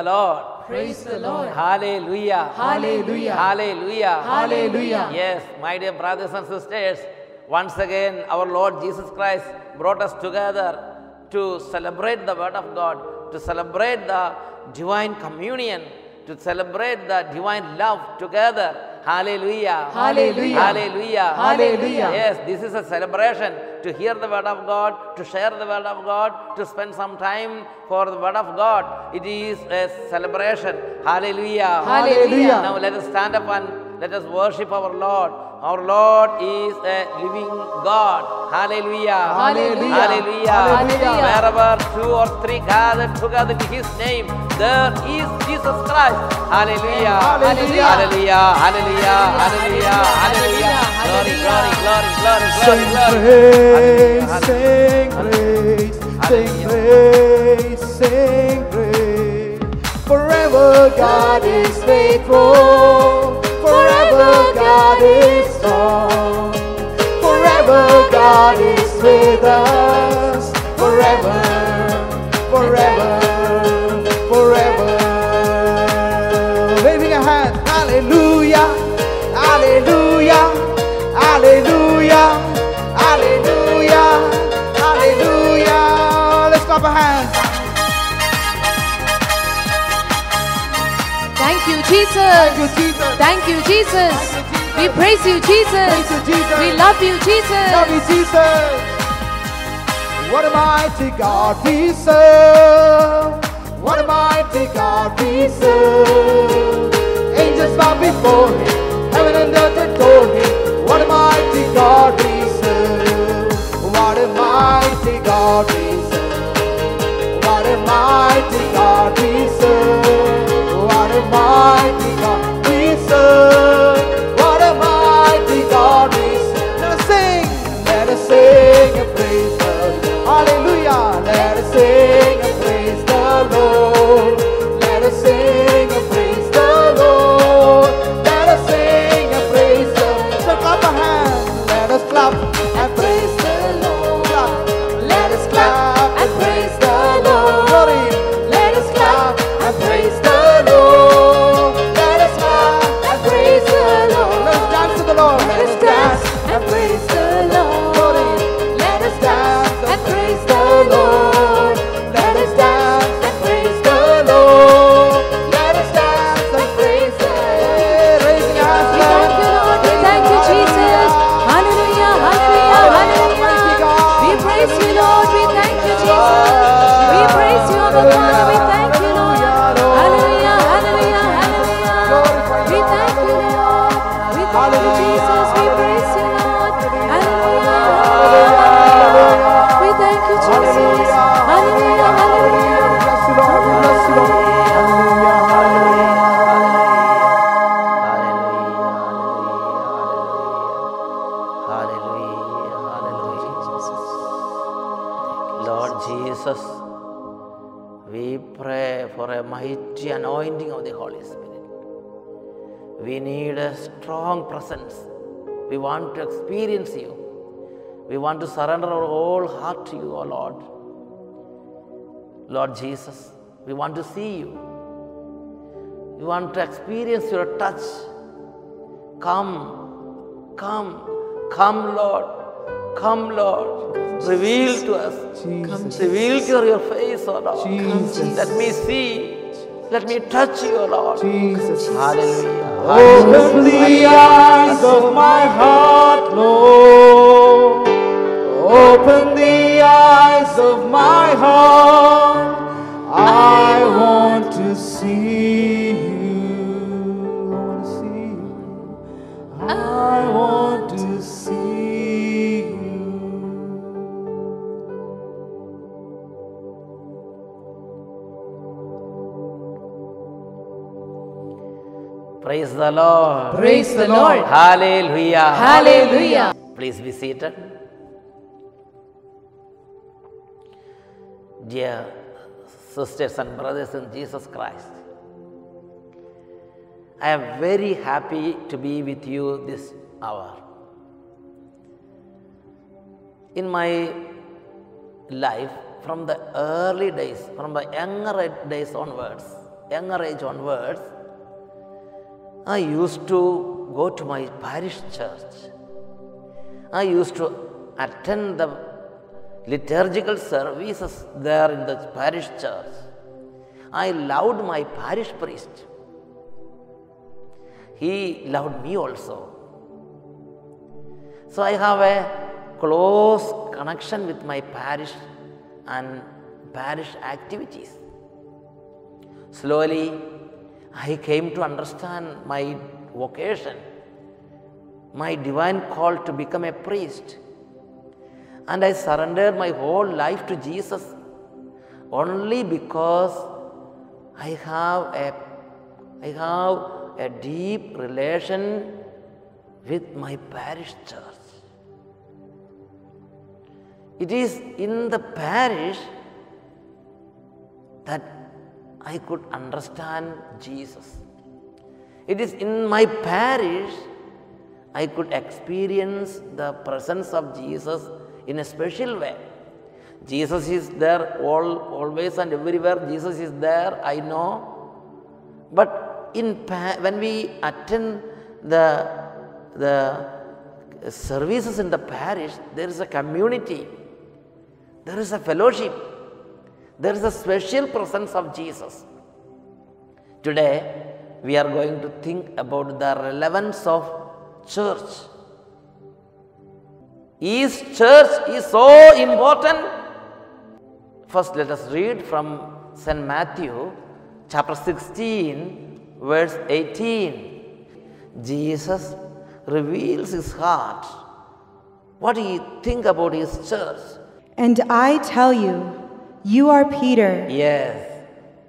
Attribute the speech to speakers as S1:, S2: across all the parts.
S1: The Lord.
S2: Praise the Lord.
S1: Hallelujah.
S2: Hallelujah.
S1: Hallelujah.
S2: Hallelujah.
S1: Yes, my dear brothers and sisters, once again our Lord Jesus Christ brought us together to celebrate the Word of God, to celebrate the divine communion, to celebrate the divine love together. Hallelujah.
S2: Hallelujah.
S1: Hallelujah.
S2: Hallelujah.
S1: Yes, this is a celebration to hear the Word of God, to share the Word of God, to spend some time for the Word of God. It is a celebration. Hallelujah.
S2: Hallelujah.
S1: Now let us stand up and let us worship our Lord. Our Lord is a living God. Hallelujah.
S2: Hallelujah.
S1: Hallelujah.
S2: Hallelujah.
S1: Wherever two or three gathered together in His name, there is Jesus Christ. Hallelujah.
S2: Hallelujah.
S1: Hallelujah. Hallelujah. Hallelujah. Hallelujah. Glory, glory, glory, glory, glory,
S3: Sing praise, sing praise, sing praise, sing praise. Forever God is faithful, forever God is strong,
S2: Jesus.
S3: Thank you, Jesus.
S2: Thank you, Jesus. We praise you, Jesus.
S3: Praise you, Jesus.
S2: We love you, Jesus.
S3: Love you, Jesus. What a mighty God we serve. What a mighty God we serve. Angels bow before him. Heaven and earth adore him. What a mighty God we serve. What a mighty God we serve. What a mighty God we serve. Sing. Let us sing and praise. Hallelujah.
S1: Presence. We want to experience you. We want to surrender our whole heart to you, O Lord. Lord Jesus, we want to see you. We want to experience your touch. Come, come, come, Lord. Come, Lord. Reveal to us.
S3: Jesus.
S1: Reveal to your face, O Lord.
S3: Jesus.
S1: Let me see. Let me touch you, Lord.
S3: Jesus.
S1: Oh, hallelujah.
S3: Open the eyes of my heart, Lord. Open the eyes of my heart. I want to see
S1: the Lord.
S2: Praise the Lord.
S1: Hallelujah.
S2: Hallelujah.
S1: Please be seated. Dear sisters and brothers in Jesus Christ, I am very happy to be with you this hour. In my life, from the early days, from the younger days onwards, younger age onwards, I used to go to my parish church. I used to attend the liturgical services there in the parish church. I loved my parish priest. He loved me also. So I have a close connection with my parish and parish activities. Slowly, I came to understand my vocation, my divine call to become a priest. And I surrendered my whole life to Jesus only because I have a, I have a deep relation with my parish church. It is in the parish that I could understand Jesus. It is in my parish I could experience the presence of Jesus in a special way. Jesus is there all, always and everywhere. Jesus is there, I know. But in when we attend the, the services in the parish, there is a community, there is a fellowship, there is a special presence of Jesus. Today, we are going to think about the relevance of church. Is church is so important? First, let us read from St. Matthew chapter 16, verse 18. Jesus reveals his heart. What do you think about his church?
S4: And I tell you, you are Peter,
S1: Yes,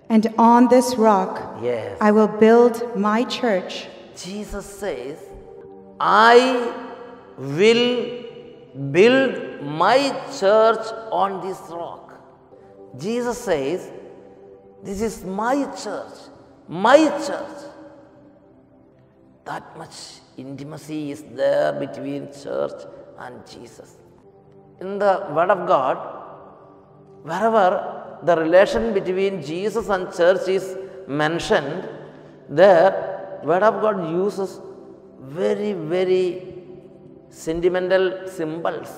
S4: and on this rock
S1: yes.
S4: I will build my church,
S1: Jesus says, I will build my church on this rock. Jesus says, This is my church, my church. That much intimacy is there between church and Jesus. In the Word of God, wherever the relation between Jesus and church is mentioned, there Word of God uses very, very sentimental symbols.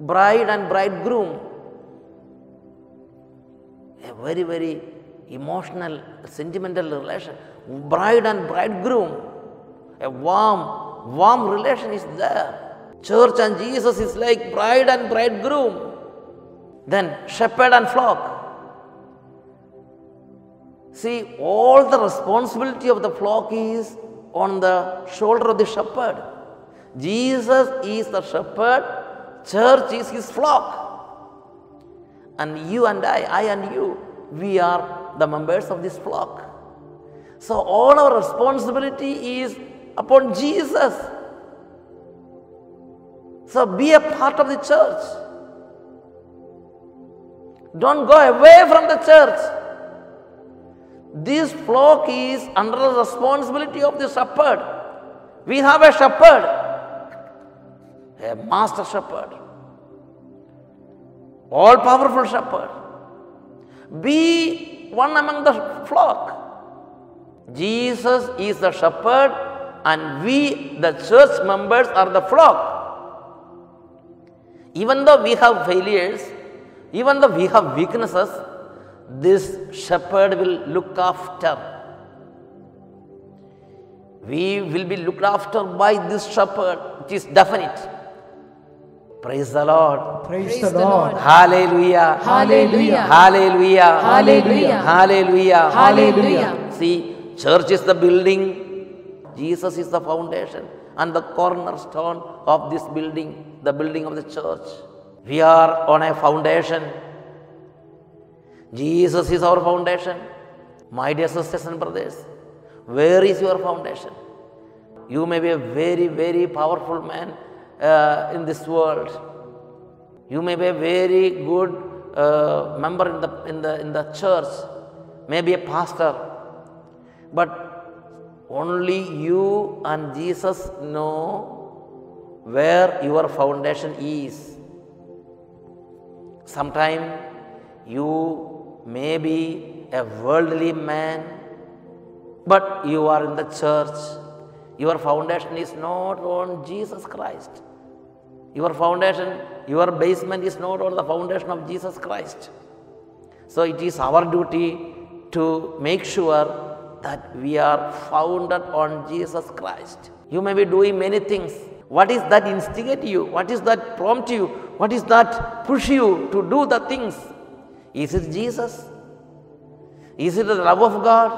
S1: Bride and bridegroom, a very, very emotional, sentimental relation. Bride and bridegroom, a warm, warm relation is there. Church and Jesus is like bride and bridegroom. Then shepherd and flock. See, all the responsibility of the flock is on the shoulder of the shepherd. Jesus is the shepherd, church is his flock. And you and I, I and you, we are the members of this flock. So, all our responsibility is upon Jesus. So, be a part of the church. Don't go away from the church. This flock is under the responsibility of the shepherd. We have a shepherd, a master shepherd, all powerful shepherd. Be one among the flock. Jesus is the shepherd, and we, the church members, are the flock. Even though we have failures, even though we have weaknesses, this shepherd will look after. We will be looked after by this shepherd, it is definite. Praise the Lord.
S3: Praise,
S2: Praise
S3: the
S2: the
S3: Lord.
S2: Lord.
S1: Hallelujah.
S2: Hallelujah.
S1: Hallelujah.
S2: Hallelujah.
S1: Hallelujah.
S2: Hallelujah.
S1: See, church is the building, Jesus is the foundation and the cornerstone of this building, the building of the church. We are on a foundation. Jesus is our foundation. My dear sisters and brothers, where is your foundation? You may be a very, very powerful man uh, in this world. You may be a very good uh, member in the, in, the, in the church, maybe a pastor, but only you and Jesus know where your foundation is. Sometime you may be a worldly man, but you are in the church. Your foundation is not on Jesus Christ. Your foundation, your basement is not on the foundation of Jesus Christ. So it is our duty to make sure that we are founded on Jesus Christ. You may be doing many things. What is that instigate you? What is that prompt you? What is that push you to do the things? Is it Jesus? Is it the love of God?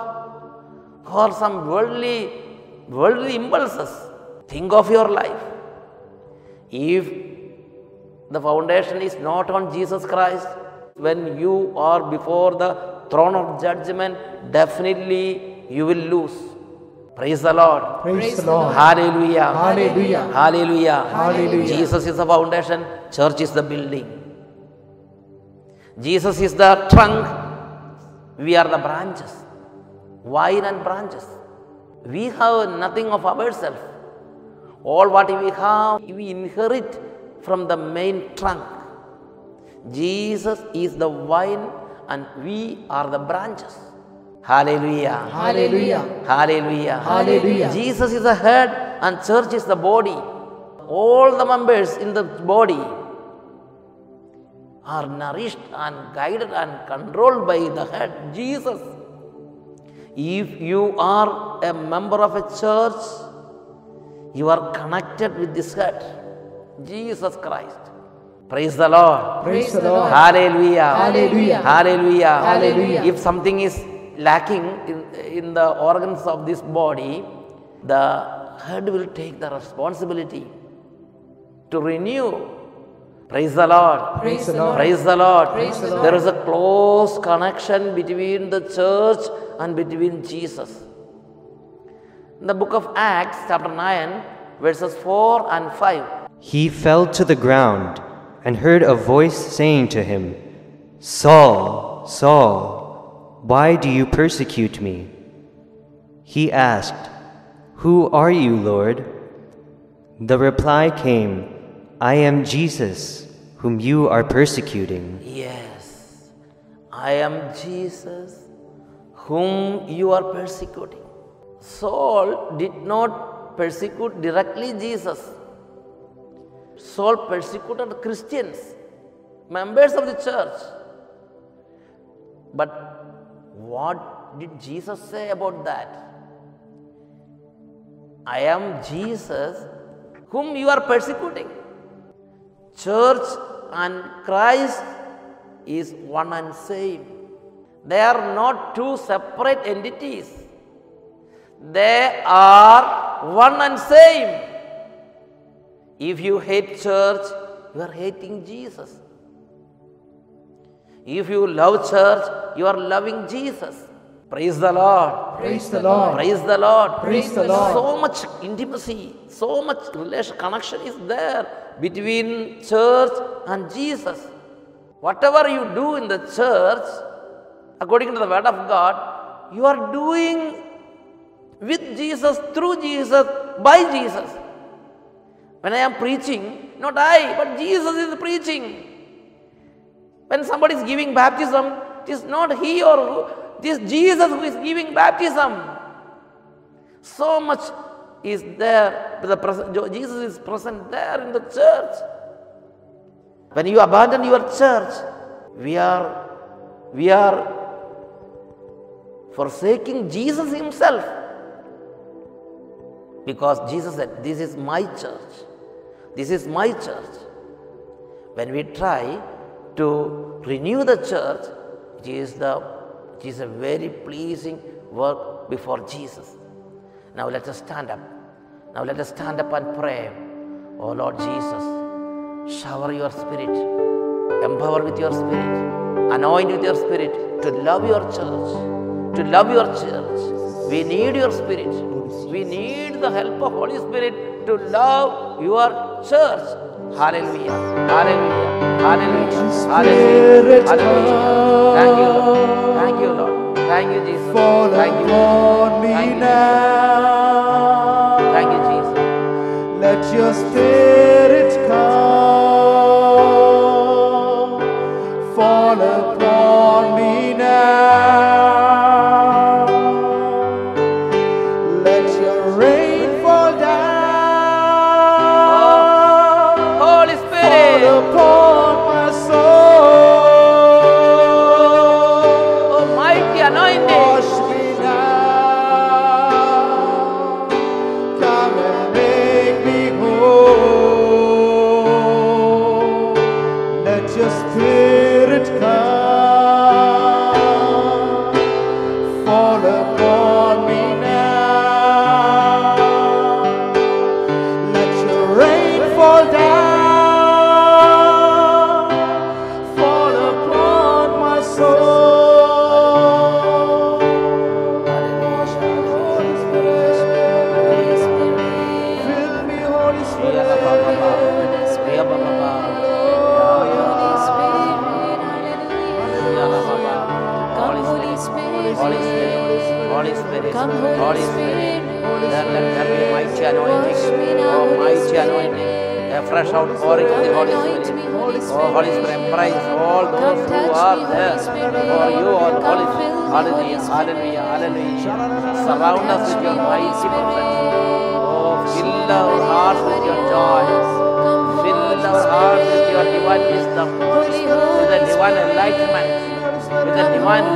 S1: Or some worldly, worldly impulses? Think of your life. If the foundation is not on Jesus Christ, when you are before the throne of judgment, definitely you will lose. Praise the Lord.
S3: Praise the Lord.
S1: Hallelujah.
S3: Hallelujah.
S1: Hallelujah.
S3: Hallelujah.
S1: Jesus is the foundation, church is the building. Jesus is the trunk, we are the branches. Vine and branches. We have nothing of ourselves. All what we have, we inherit from the main trunk. Jesus is the vine and we are the branches. Hallelujah.
S3: Hallelujah.
S1: Hallelujah.
S3: Hallelujah.
S1: Jesus is the head and church is the body. All the members in the body are nourished and guided and controlled by the head, Jesus. If you are a member of a church, you are connected with this head, Jesus Christ. Praise the Lord.
S3: Praise the Lord.
S1: Hallelujah.
S3: Hallelujah.
S1: Hallelujah.
S3: Hallelujah.
S1: If something is lacking in, in the organs of this body, the head will take the responsibility to renew. Praise the Lord.
S3: Praise the Lord.
S1: Praise the Lord.
S3: Praise the Lord.
S1: There is a close connection between the church and between Jesus. In the book of Acts, chapter 9, verses 4 and 5.
S5: He fell to the ground and heard a voice saying to him, Saul, Saul, why do you persecute me? He asked, Who are you, Lord? The reply came, I am Jesus, whom you are persecuting.
S1: Yes, I am Jesus whom you are persecuting. Saul did not persecute directly Jesus. Saul persecuted Christians, members of the church. But what did Jesus say about that? I am Jesus whom you are persecuting. Church and Christ is one and same. They are not two separate entities. They are one and same. If you hate church, you are hating Jesus. If you love church, you are loving Jesus. Praise the Lord.
S3: Praise the Lord.
S1: Praise the Lord.
S3: Praise the Lord.
S1: So much intimacy, so much relation connection is there between church and Jesus. Whatever you do in the church, according to the word of God, you are doing with Jesus, through Jesus, by Jesus. When I am preaching, not I, but Jesus is preaching. When somebody is giving baptism, it is not he or who, it is Jesus who is giving baptism. So much is there, the Jesus is present there in the church. When you abandon your church, we are, we are forsaking Jesus Himself. Because Jesus said, This is my church. This is my church. When we try to renew the church, it is, the, it is a very pleasing work before Jesus. Now let us stand up. Now let us stand up and pray. Oh Lord Jesus, shower your spirit, empower with your spirit, anoint with your spirit to love your church, to love your church. We need your spirit. We need the help of Holy Spirit to love your church. Hallelujah. Hallelujah. Hallelujah. Hallelujah. Hallelujah. Thank you, Lord. Thank you, Lord. Thank you, Jesus.
S3: Fall
S1: Thank you.
S3: upon me
S1: Thank you.
S3: now.
S1: Thank you, Jesus.
S3: Let your spirit come.
S1: Holy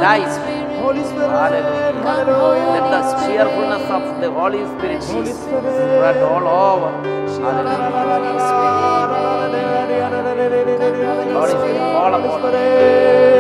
S1: the
S2: Come,
S1: Holy light.
S2: Spirit.
S3: Holy Spirit.
S1: Hallelujah.
S2: Come,
S1: Let the cheerfulness of the Holy Spirit be
S3: Holy Spirit.
S1: spread all over. Hallelujah.
S2: Holy Spirit.
S1: Holy Spirit, fall upon us.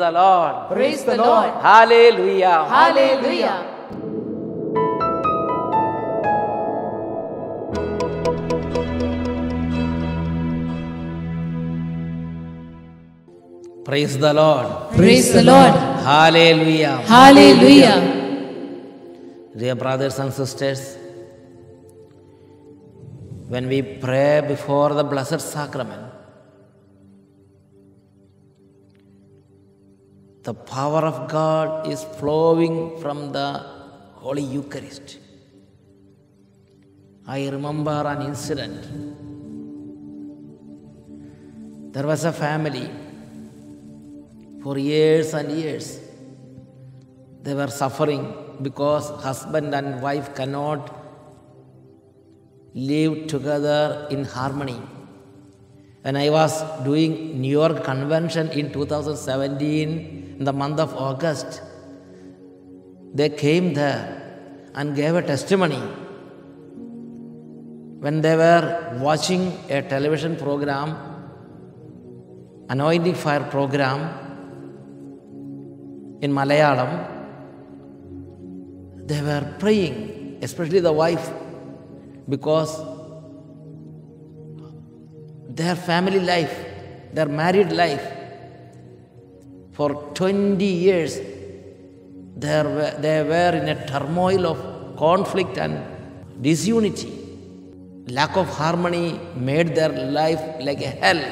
S1: The Lord.
S2: Praise the Lord.
S1: Hallelujah.
S2: Hallelujah.
S1: Praise the Lord.
S2: Praise the Lord.
S1: Hallelujah.
S2: Hallelujah.
S1: Dear brothers and sisters, when we pray before the Blessed Sacrament, the power of God is flowing from the Holy Eucharist. I remember an incident. There was a family for years and years. They were suffering because husband and wife cannot live together in harmony. When I was doing New York convention in 2017, in the month of August, they came there and gave a testimony. When they were watching a television program, anointing fire program in Malayalam, they were praying, especially the wife, because their family life, their married life, for 20 years, they were, they were in a turmoil of conflict and disunity. Lack of harmony made their life like a hell.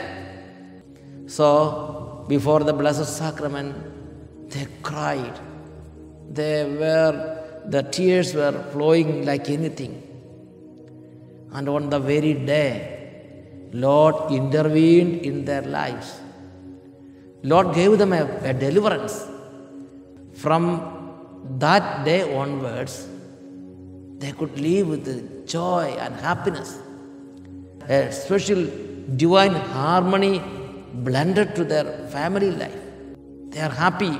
S1: So, before the Blessed Sacrament, they cried. They were, the tears were flowing like anything. And on the very day, Lord intervened in their lives. Lord gave them a, a deliverance. From that day onwards, they could live with joy and happiness. A special divine harmony blended to their family life. They are happy.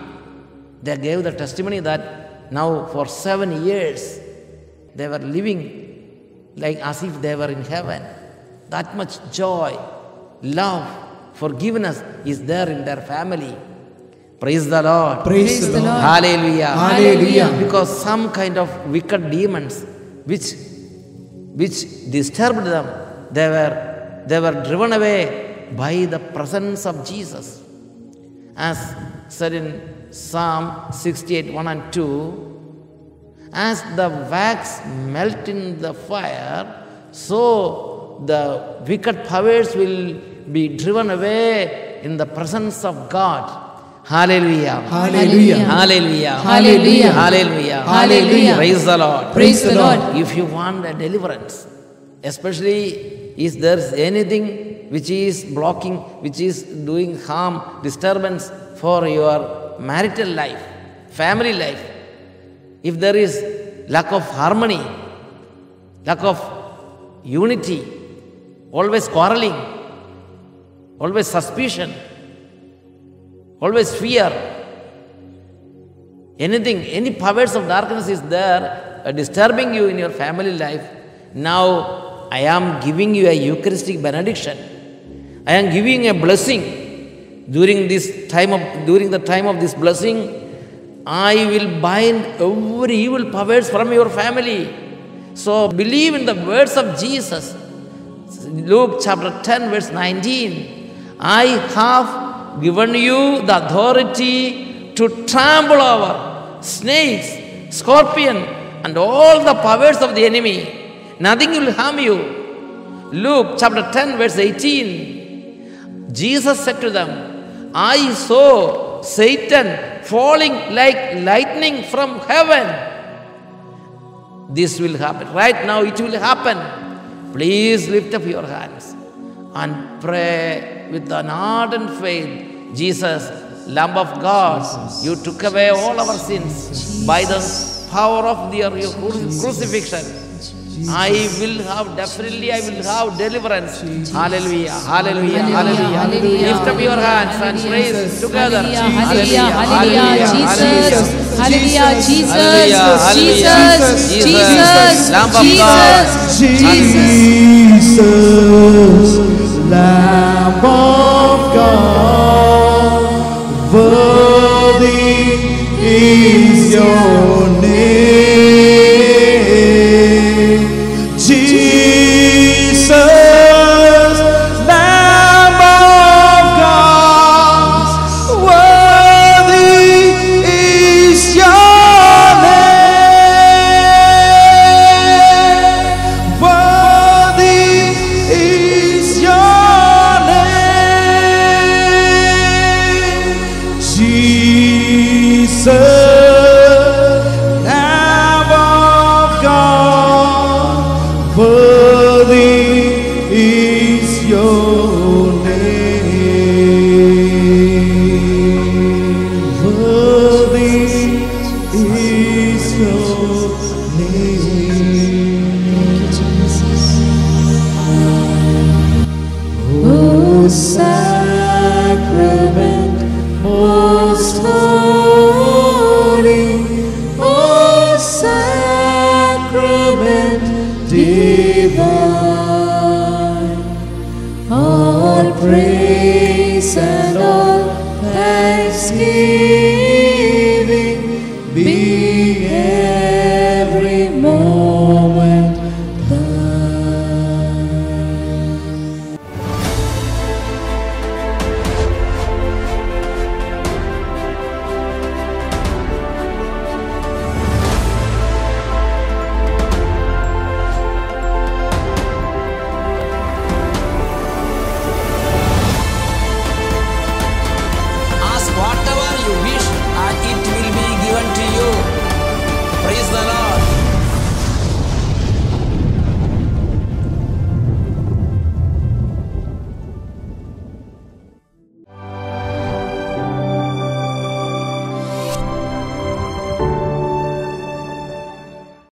S1: They gave the testimony that now for seven years they were living like as if they were in heaven. That much joy, love, forgiveness is there in their family. Praise the Lord.
S3: Praise the Lord.
S1: Hallelujah.
S3: Hallelujah.
S1: Because some kind of wicked demons which which disturbed them, they were they were driven away by the presence of Jesus. As said in Psalm 68, 1 and 2, as the wax melt in the fire, so the wicked powers will be driven away in the presence of God. Hallelujah.
S3: Hallelujah.
S1: Hallelujah.
S2: Hallelujah.
S1: Hallelujah.
S2: Hallelujah.
S1: Praise the Lord.
S2: Praise the Lord.
S1: If you want a deliverance, especially if there's anything which is blocking, which is doing harm, disturbance for your marital life, family life, if there is lack of harmony, lack of unity, always quarreling, always suspicion, always fear, anything, any powers of darkness is there uh, disturbing you in your family life, now I am giving you a Eucharistic benediction. I am giving a blessing. During this time of during the time of this blessing, I will bind every evil powers from your family. So believe in the words of Jesus. Luke chapter 10, verse 19. I have given you the authority to trample over snakes, scorpion, and all the powers of the enemy. Nothing will harm you. Luke chapter 10, verse 18. Jesus said to them, I saw Satan falling like lightning from heaven. This will happen. Right now, it will happen. Please lift up your hands and pray with an ardent faith. Jesus, Lamb of God, you took away all our sins by the power of the, your crucifixion. I will have, definitely, I will have deliverance. Hallelujah, hallelujah, hallelujah.
S2: hallelujah.
S1: Lift up your hands and praise together.
S2: Hallelujah, hallelujah, Jesus, hallelujah, Jesus,
S1: Hallelujah,
S2: Jesus,
S1: hallelujah.
S2: Jesus,
S1: Lamb of God.
S2: Jesus,
S3: Jesus, Lamb of God, worthy is your